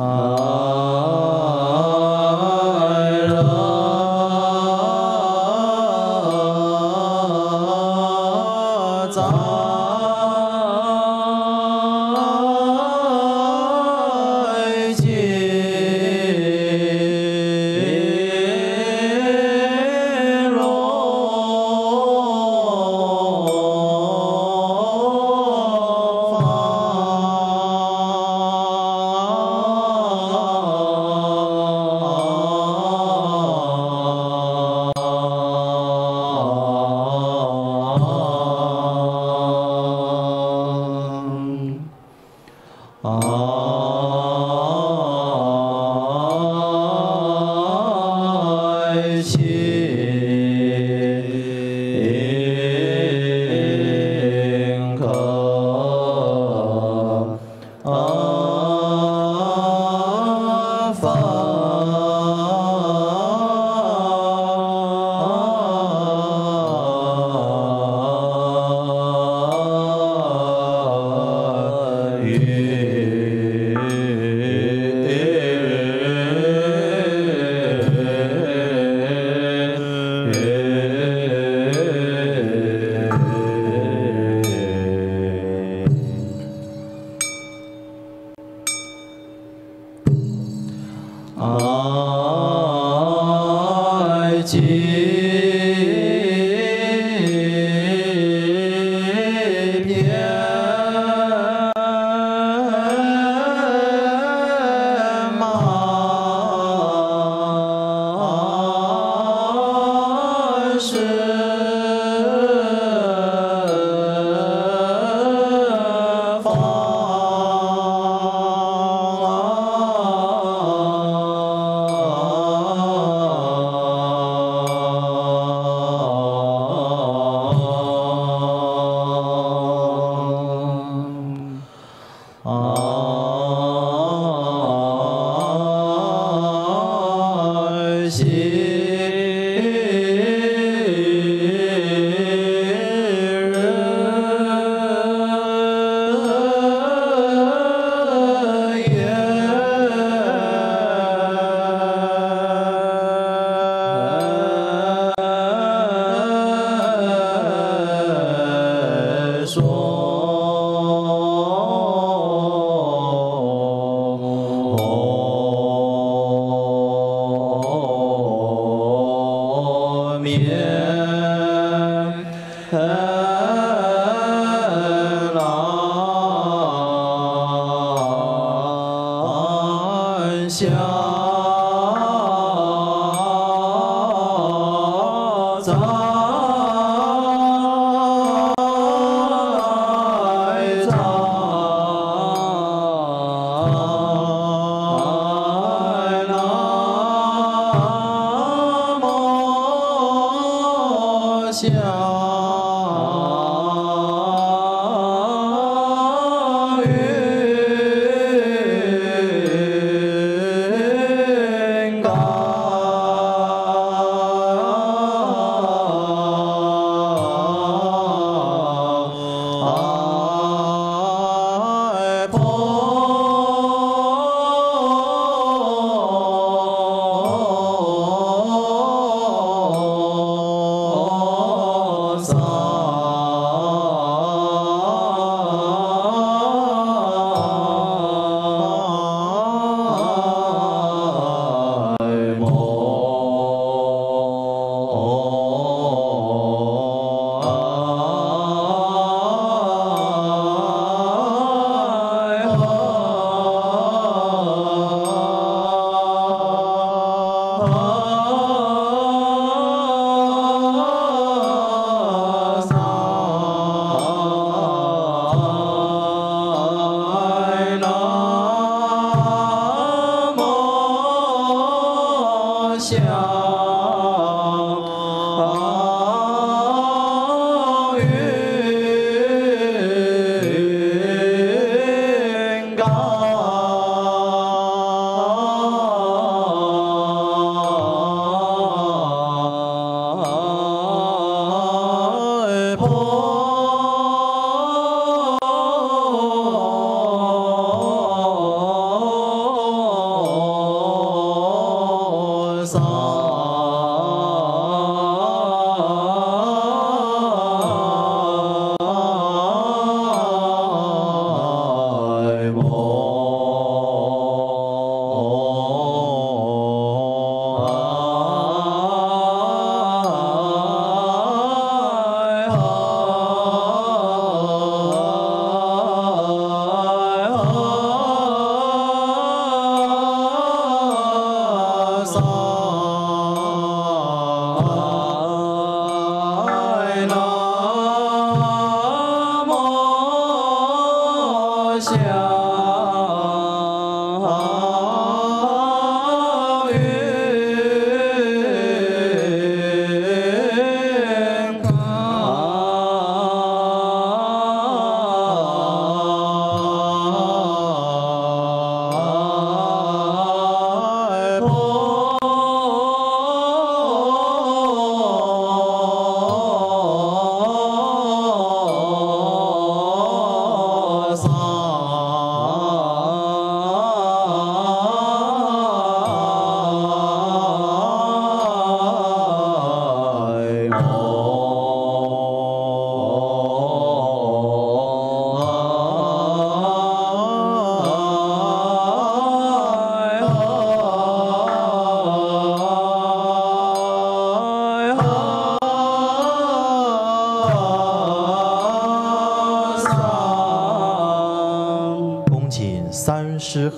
啊。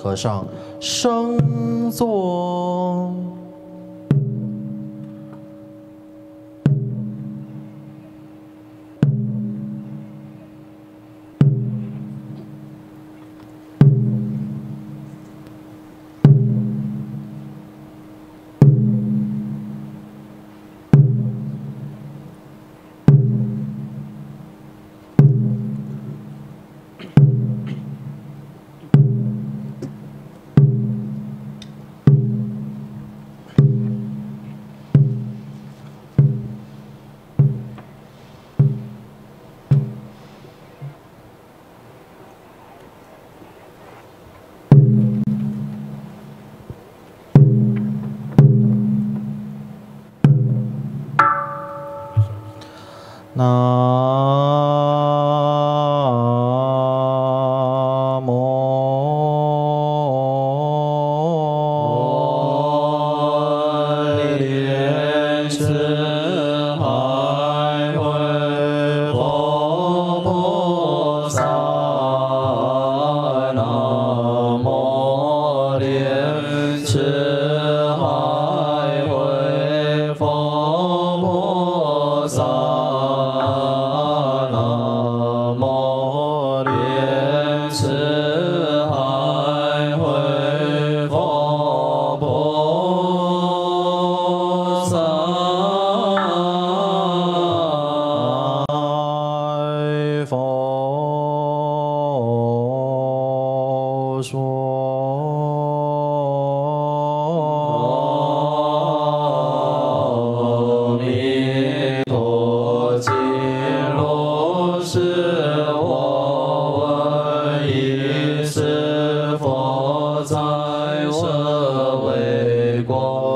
和尚生坐。那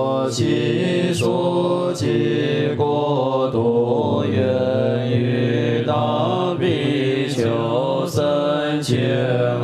国，其数其国度，愿与大比丘僧千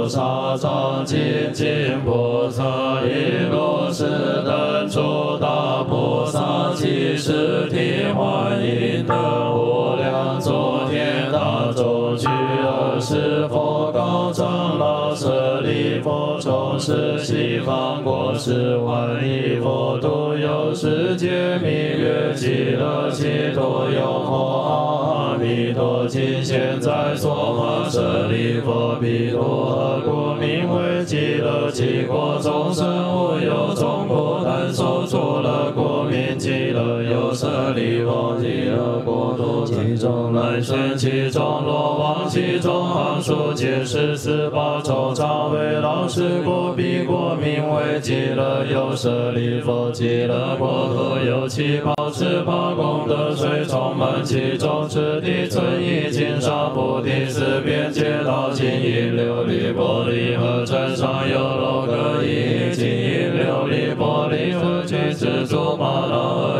菩萨藏精进菩萨一如是等诸大菩萨七十地观音等无量诸天大众俱尔是佛告长老舍利弗，从是西方国是万亿佛度有世界名曰极乐净土有佛弥陀经现在说法舍利弗，彼土何故名为极乐？极国众生无有众苦，舍利弗，极乐国土，其中来生，其中罗网，其中行数，皆是十八丑常为老师国，彼国名为极乐。有舍利弗，极乐国土有七宝池，八功德水充满其中，此地存一金沙菩提四边皆道金银琉璃玻璃和真上有楼阁一金银琉璃玻璃和金蜘蛛玛瑙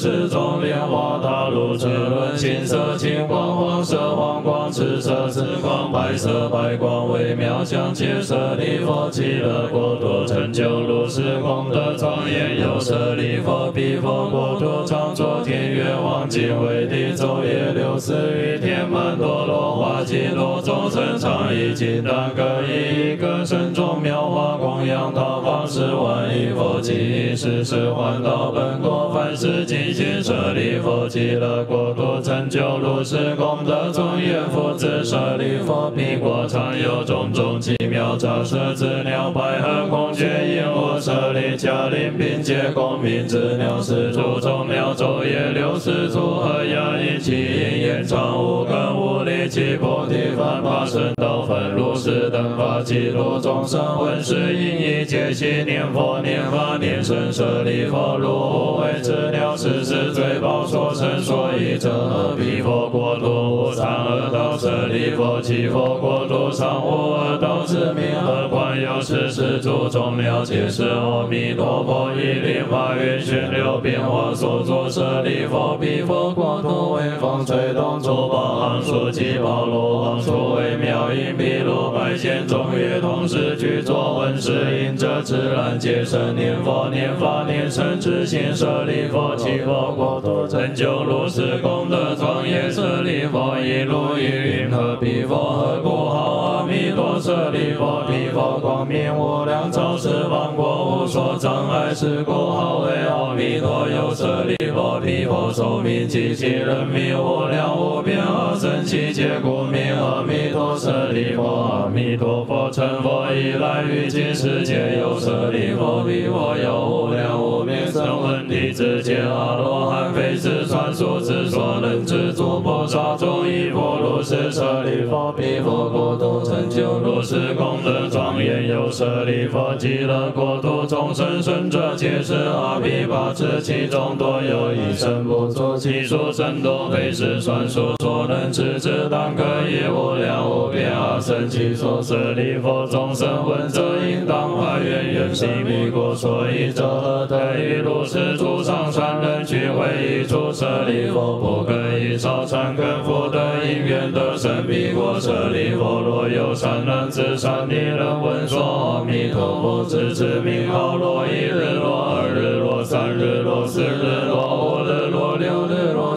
和岩石之之中莲花大陆之轮青色金光黄色黄光赤色紫光白色白光微妙相接舍利弗极乐国土成就如是功德庄严有舍利弗彼佛国土常作天乐王尽为地昼夜六四于天门多罗花极罗众生常以金丹各一个身中妙花供养道方十万亿佛及世世还道本国凡世尽心舍利弗极乐国土成就如是功德庄严福子舍利弗彼国常有种种奇妙杂色资料百合孔雀鹦鹉舍利迦陵并且公明之鸟是诸众鸟昼夜六十组合雅音其音演唱无根无力其菩提梵法身道分如是等法记录众生闻是音已皆悉念佛念法念僧舍利弗如无为之鸟是是最宝所生所以者何彼佛国土无三恶舍利弗其佛国土上无恶道之名何况有此是诸众妙解是阿弥陀佛以令法云旋流变化所作舍利弗彼佛国土为风吹动诸宝行数及宝罗王所为妙音毗卢百千众乐同时具作闻是音者自然皆生念佛念法念僧之心舍利弗其佛国土成就如是功德庄严舍利弗一如于云何彼佛何故号阿弥陀舍利弗彼佛光明无量照十方国无所障碍是故号为阿弥陀有舍利弗彼佛寿命及其人民无量无边而生其劫故名阿弥陀舍利弗阿弥陀佛成佛以来于今世界有舍利弗彼佛有无量无声闻弟子见阿罗汉非是传说之所能知诸菩萨众一佛如是舍利弗彼佛国土成就如是功德庄严有舍利佛，极乐国土众生顺者皆是阿弥陀智，其中多有一生不足，其数甚多，非是传说所能知之。当可以无量无边阿僧祇所舍利佛，众生闻者应当发愿，愿行彼国所以者何得以如是诸上善人俱会以诸舍利佛，不可以少善根福德因缘得生彼国舍利佛。若有善男子善女人闻说阿弥陀佛之之名号，若一日若、二日若、三日若、四日落、五日落、六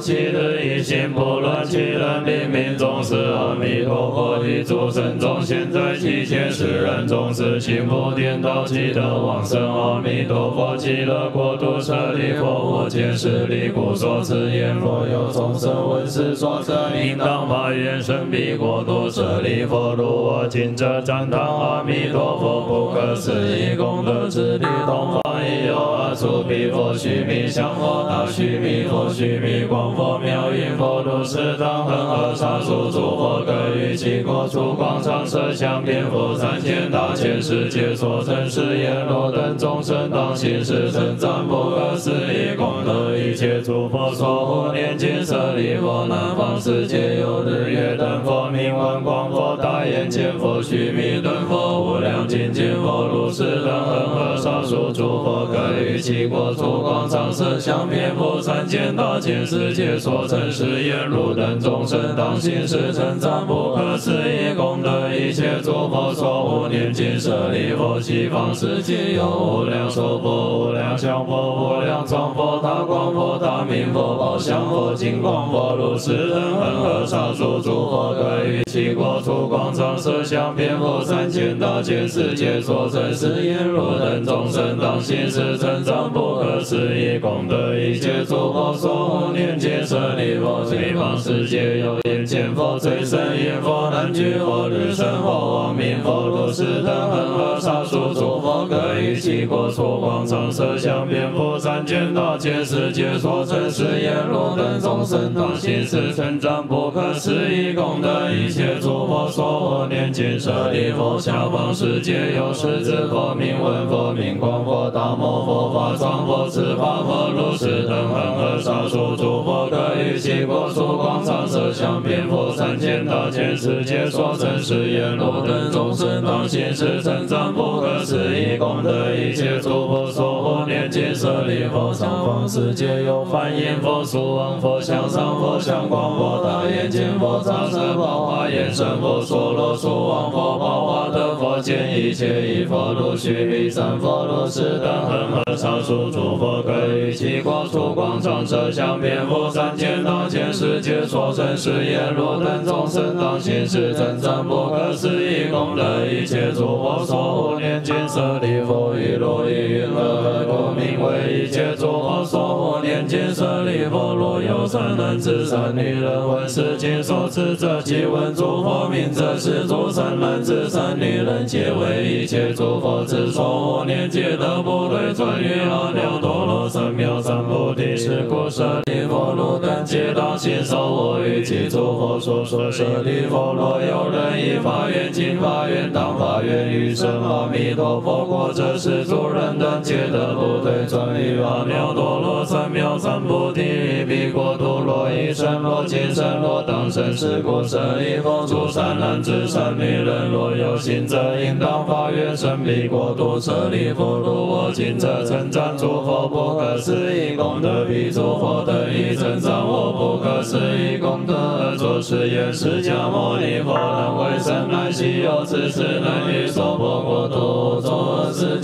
日落、七日一心不乱，其人临命终是阿弥陀佛的诸神众，现在其前世人终是心不颠倒，积德往生阿弥陀佛极乐国土舍利佛，我见是离故说此言，若有众生闻是说者，应当发愿生彼国土舍利佛，如我今者赞叹阿弥陀佛不可思议功德之力，东方已有阿处彼佛、须弥相佛、大须弥佛、须弥光佛、妙音佛、如是等恒河沙数诸佛，各于其国处广场设香遍佛三千大千世界所成是阎罗等众生当行是称赞不可思议功德，一切诸佛所护念经舍利佛，南方世界有日月灯佛、明文光佛、大眼见佛、须弥灯佛、无量精进佛、如是等恒河数诸佛，各于其国诸广场设香遍佛三千大千世界所成是阎罗等众生当行是称赞不可思议功德，一切诸佛所护念经舍利佛，西方世界有无量寿佛、无量相佛、无量藏佛、大光佛、大明佛、宝相佛、金光佛、如是等恒河沙数诸佛，各于其国诸广场设香遍佛三千大千世界所成是阎罗等众生当行是称赞不可思议功德，一切诸佛所护念皆舍利佛，西方世界有眼见佛、最胜眼佛、南俱佛、日生佛、王明佛、如是等恒河沙数诸佛，各于其国处广场设香遍佛三千大千世界所成是阎罗等众生当行是称赞不可思议功德，一切诸佛所护念皆舍利佛，下方世界有狮子佛、名文佛、名光佛、大摩佛、法藏佛、持法佛、如是等恒河沙数诸佛，各于其国处广场设香遍佛三千大千世界所成是阎罗等众生当行是称赞不可思议功德，一切诸佛所护念经舍利佛，上方世界有梵音佛、苏王佛、向上佛、向光佛、大眼见佛、杂色宝华眼神佛、娑罗苏王佛、宝华德佛、见一切一佛、如须弥山佛、如是等恒河沙数诸佛，各于其国处广场设香遍佛三千大千世界所生是阎罗等众生当行是称赞不可思议功德，一切诸佛所护念经舍利佛，于罗于云何故名为一切诸佛所护念经舍利佛，若有善男子善女人闻是经所持者，即闻诸佛名者，是诸善男子善女人皆为一切诸佛之所护念，皆得不对转于阿耨多罗三藐三菩提。是故舍利弗如等皆当信受我于其诸佛所说舍利弗，若有人以法缘经法缘当法缘于生阿弥陀佛国，这是诸人等皆得不对转于阿耨多罗三藐三菩提。彼国土若一生若今生若当生是故舍利佛，诸善男子善女人若有心者，应当发愿生彼国土。舍利弗，如我今者称赞诸佛不可思议功德，彼诸佛等以称赞我不可思议功德。作是言：释迦牟尼佛能为生来昔有此世能于娑婆国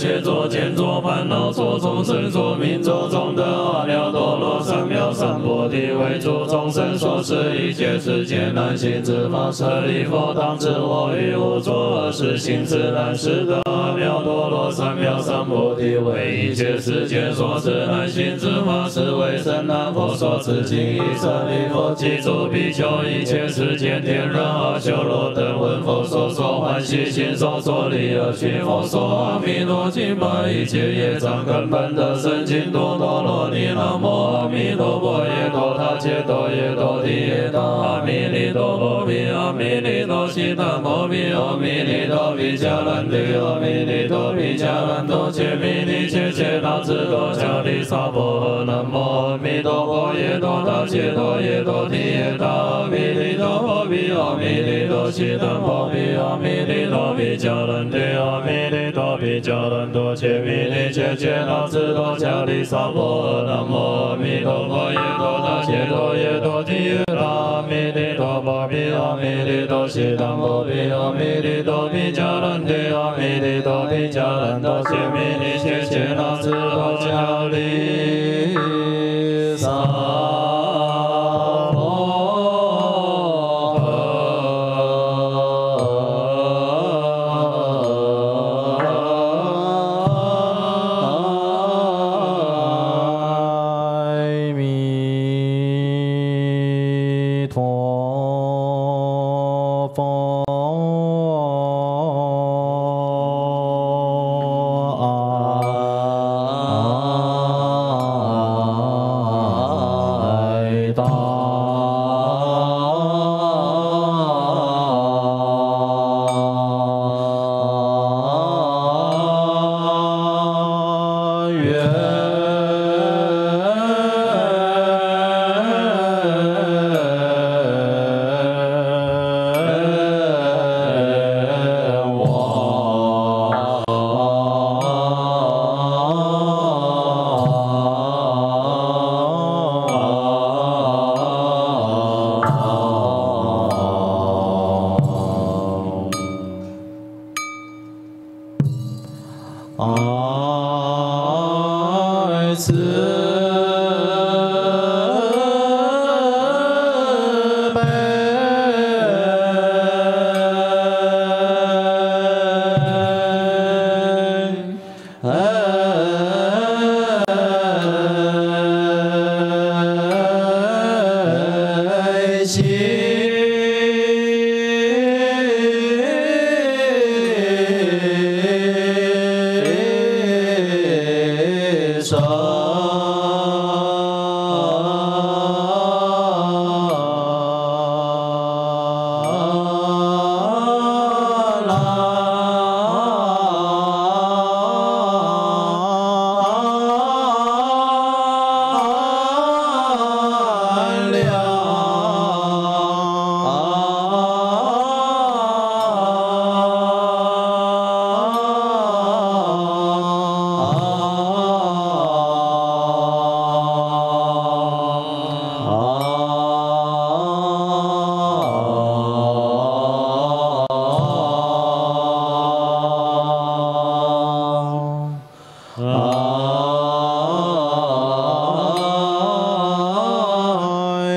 土，作恶世界，作见作烦恼，作众生，作命，作众德。阿耨多罗三藐三菩提为诸众生所持，一切世间难行之法。舍利弗，当知我于无作恶事，行之难事得。阿耨多罗三藐三菩提为一切世间所持难行之法，是为甚难佛所持经。以舍利弗，记住比丘，一切世间天人阿修罗等闻佛所说欢喜心，所作礼而去佛说阿弥陀经，把一切业障根本的圣净度多罗尼。南无阿弥陀佛，耶陀。他揭多耶多提耶多阿弥利多波比阿弥利多悉达摩比阿弥利多比迦兰帝阿弥利多比迦兰多切弥尼切切那智多迦利萨婆诃南无阿弥陀佛耶多他揭多耶多提耶多阿弥利多波比阿弥利多悉达摩比阿弥利多比迦兰帝阿弥利多比迦兰兰多切弥尼切切那智多迦利萨婆诃南无阿弥陀佛耶多他揭多耶多提耶那弥利多波比阿弥利多悉达摩比阿弥利多比迦兰帝阿弥利多比迦兰多切弥尼切切那智多迦利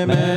Amen.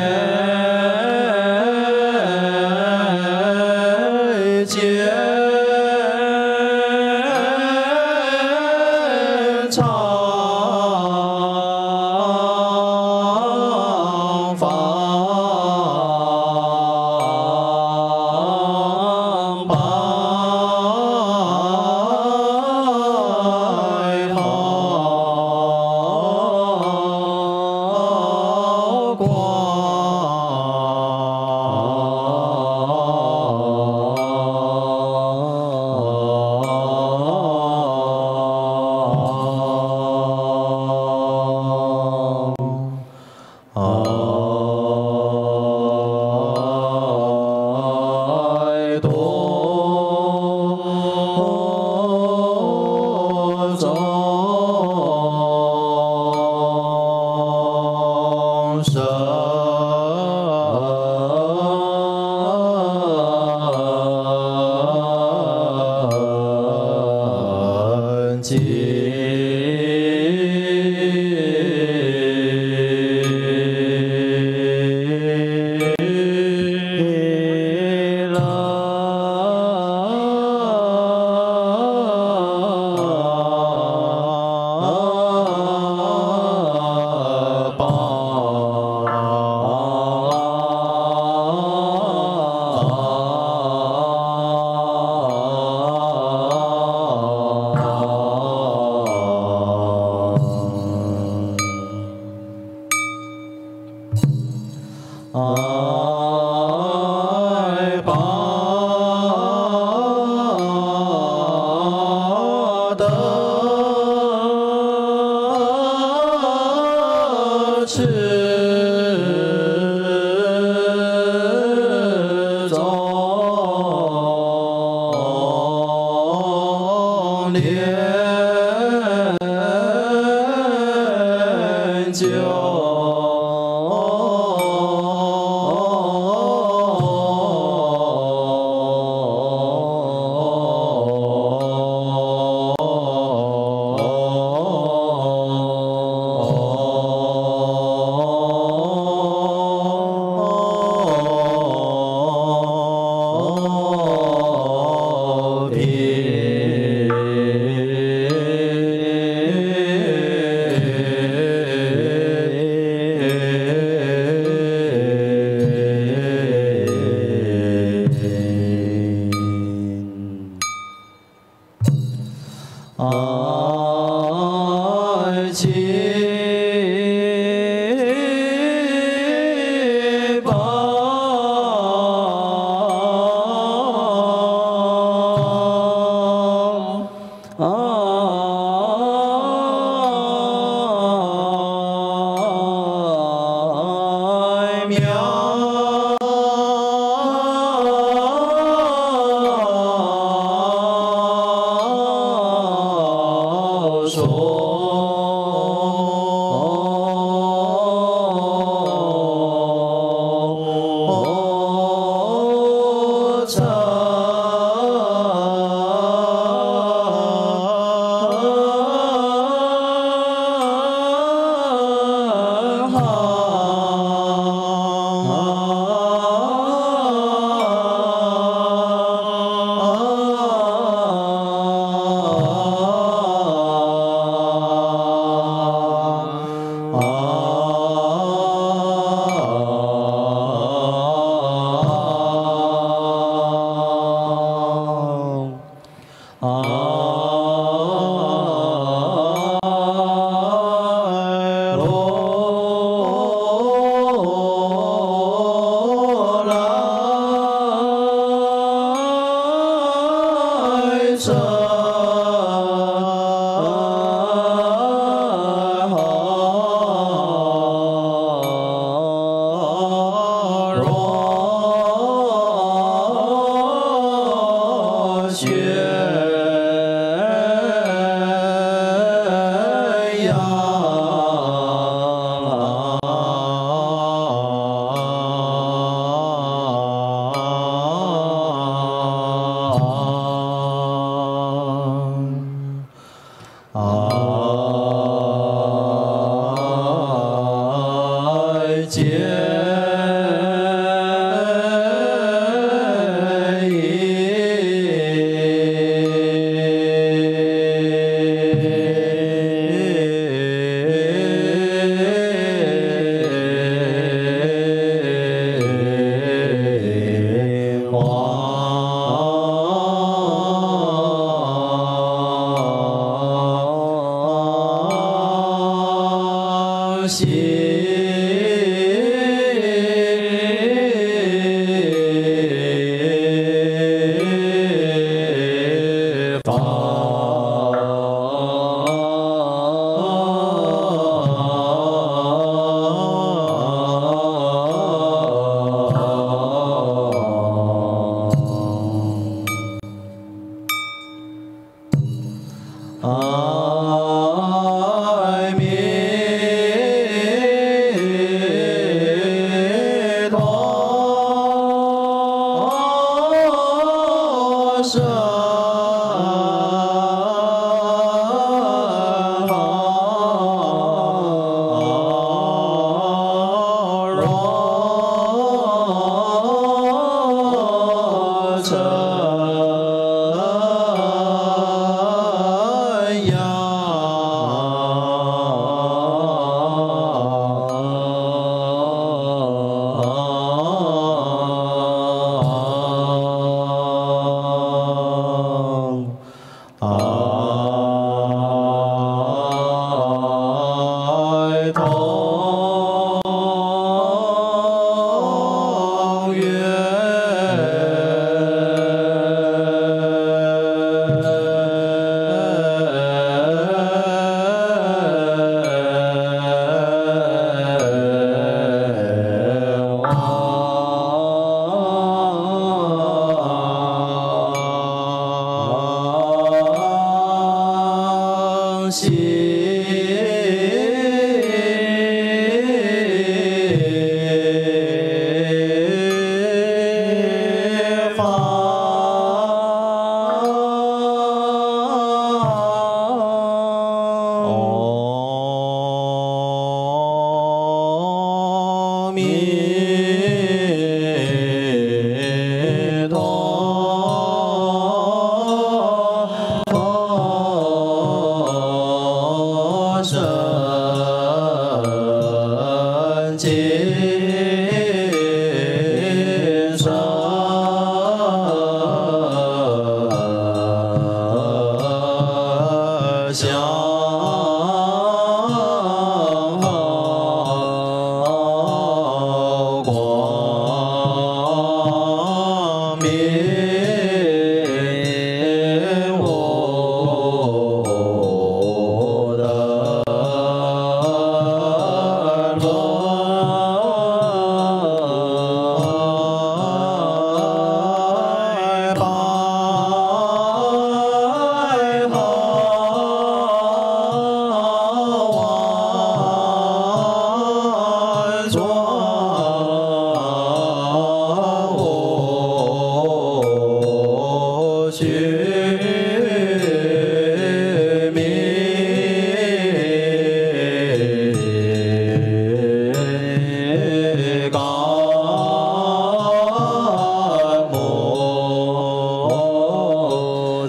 我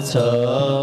sở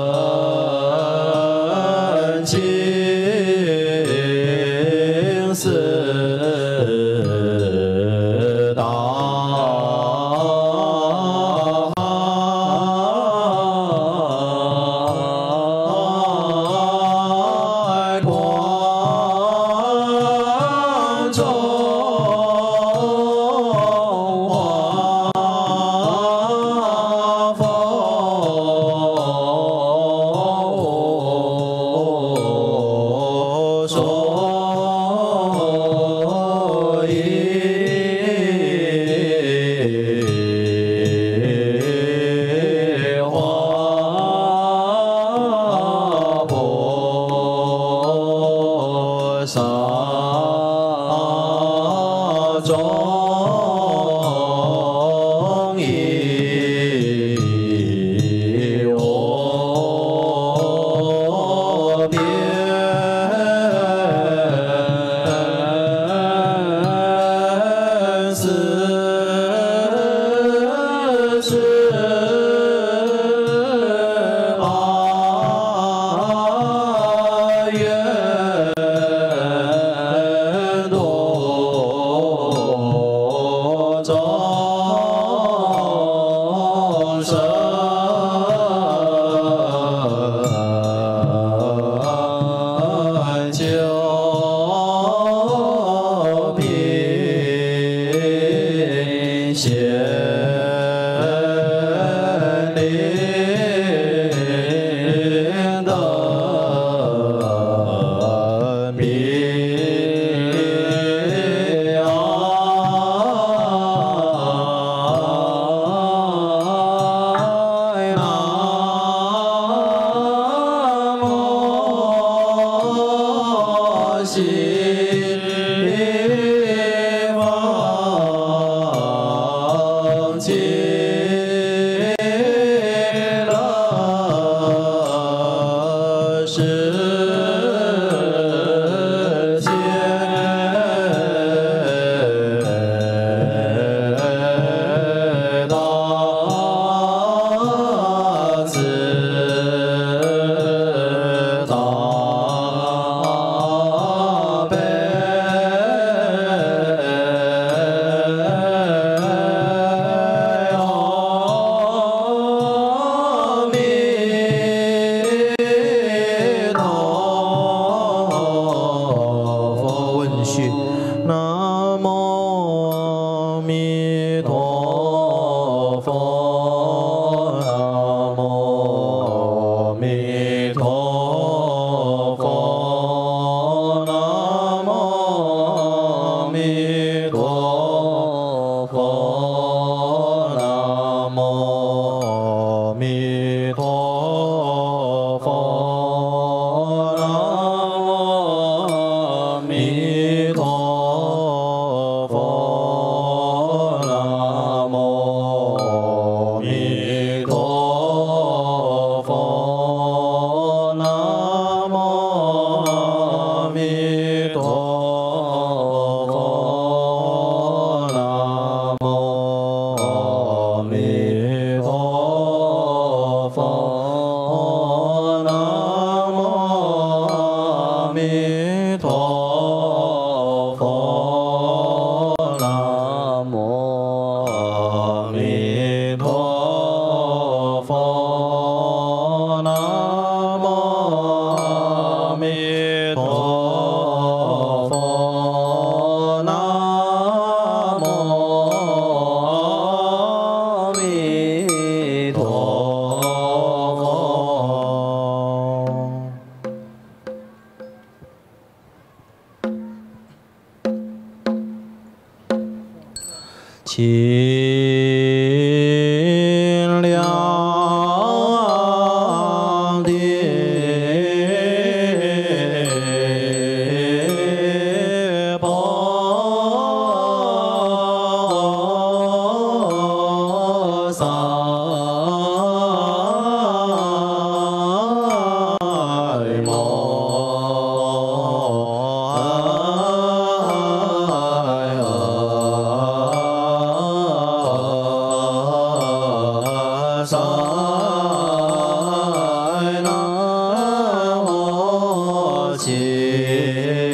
Amen.